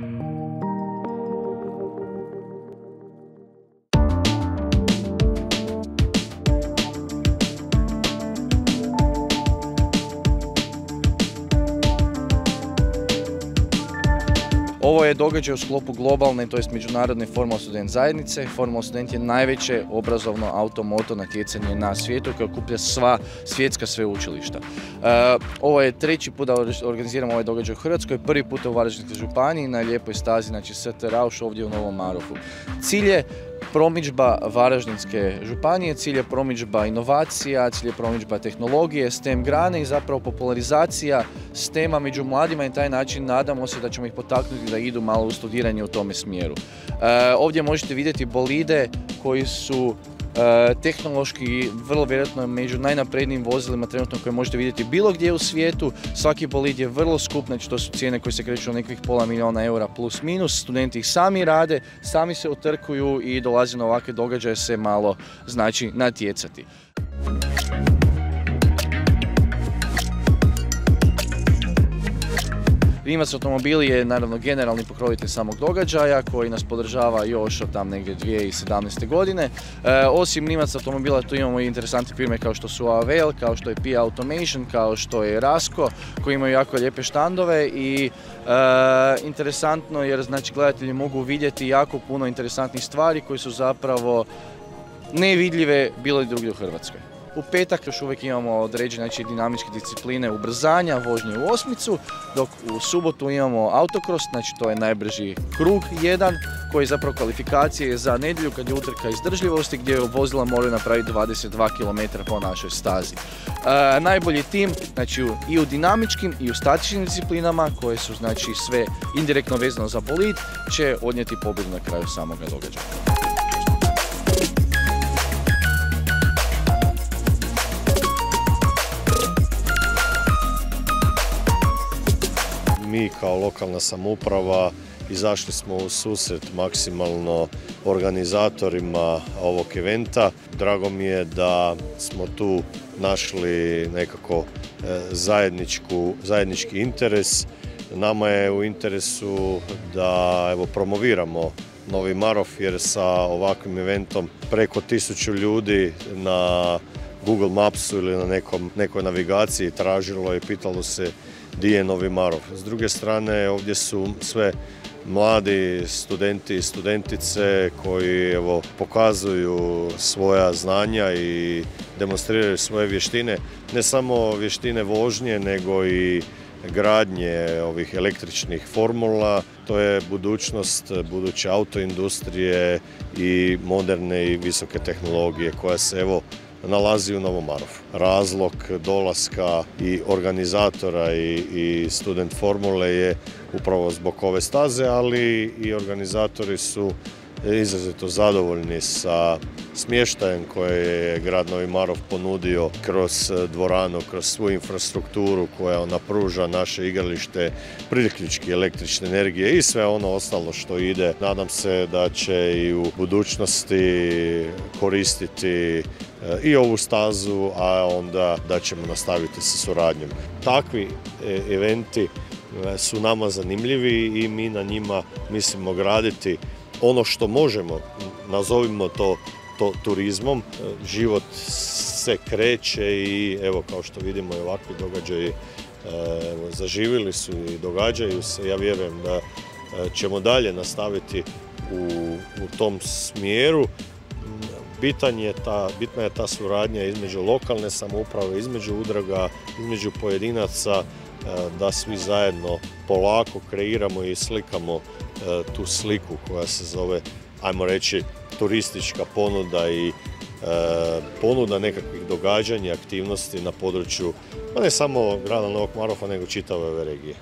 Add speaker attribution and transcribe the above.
Speaker 1: Thank you. Ovo je događaj u sklopu globalne, to jest međunarodne Formal Student zajednice. Formal Student je najveće obrazovno automoto natjecanje na svijetu koje okuplja sva svjetska sveučilišta. E, ovo je treći put da organiziramo ovaj događaj u Hrvatskoj, prvi put u Varaždinskoj županiji na lijepoj stazi, znači ST Rauš ovdje u Novom Marofu. Cilj je promičba Varaždinske županije, cilj je promičba inovacija, cilj je promičba tehnologije, STEM grane i zapravo popularizacija STEM-a među mladima i taj način nadamo se da ćemo ih potaknuti da idu malo u studiranje u tome smjeru. E, ovdje možete vidjeti bolide koji su tehnološki vrlo vjerojatno među najnaprednijim vozilima trenutno koje možete vidjeti bilo gdje u svijetu. Svaki bolid je vrlo skup, znači to su cijene koje se kreću na nekih pola milijuna eura plus minus. Studenti ih sami rade, sami se utrkuju i dolaze na ovakve događaje se malo znači natjecati. Rimac automobili je naravno generalni pokrovitelj samog događaja koji nas podržava još od tam negdje 2017. godine. E, osim Rimac automobila tu imamo i interesantne firme kao što su AVL, kao što je P Automation, kao što je Rasko koji imaju jako lijepe štandove i e, interesantno jer znači gledatelji mogu vidjeti jako puno interesantnih stvari koji su zapravo nevidljive bilo i drugdje u Hrvatskoj. U petak još uvijek imamo određene znači, dinamičke discipline ubrzanja, vožnje u osmicu, dok u subotu imamo autokros, znači to je najbrži krug jedan, koji je zapravo kvalifikacije za nedjelju kad je utrka izdržljivosti gdje vozila moraju napraviti 22 km po našoj stazi. E, najbolji tim, znači i u dinamičkim i u statičnim disciplinama koje su znači sve indirektno vezano za bolid, će odnijeti pobjedu na kraju samoga događaja.
Speaker 2: Kao lokalna samouprava izašli smo u susret maksimalno organizatorima ovog eventa. Drago mi je da smo tu našli nekako e, zajednički interes. Nama je u interesu da evo, promoviramo Novi Marof jer sa ovakvim eventom preko tisuću ljudi na Google Mapsu ili na nekom, nekoj navigaciji tražilo i pitalo se di je Novi Marov. S druge strane ovdje su sve mladi studenti i studentice koji evo, pokazuju svoja znanja i demonstriraju svoje vještine, ne samo vještine vožnje nego i gradnje ovih električnih formula. To je budućnost buduće autoindustrije i moderne i visoke tehnologije koja se evo nalazi u Novom Marofu. Razlog dolaska i organizatora i, student formule je upravo zbog ove staze, ali i organizatori su izrazito zadovoljni sa smještajem koje je grad Novi Marov ponudio kroz dvoranu, kroz svu infrastrukturu koja ona pruža naše igralište, priključki električne energije i sve ono ostalo što ide. Nadam se da će i u budućnosti koristiti e, i ovu stazu, a onda da ćemo nastaviti sa suradnjom. Takvi e, eventi e, su nama zanimljivi i mi na njima mislimo graditi ono što možemo, nazovimo to, to turizmom. Život se kreće i evo kao što vidimo i ovakvi događaji evo, zaživili su i događaju se. Ja vjerujem da e, ćemo dalje nastaviti u, u tom smjeru. Bitan je ta, bitna je ta suradnja između lokalne samouprave, između udruga, između pojedinaca, E, da svi zajedno polako kreiramo i slikamo e, tu sliku koja se zove, ajmo reći, turistička ponuda i e, ponuda nekakvih događanja, aktivnosti na području, ne samo grada Novog Marofa, nego čitave ove regije.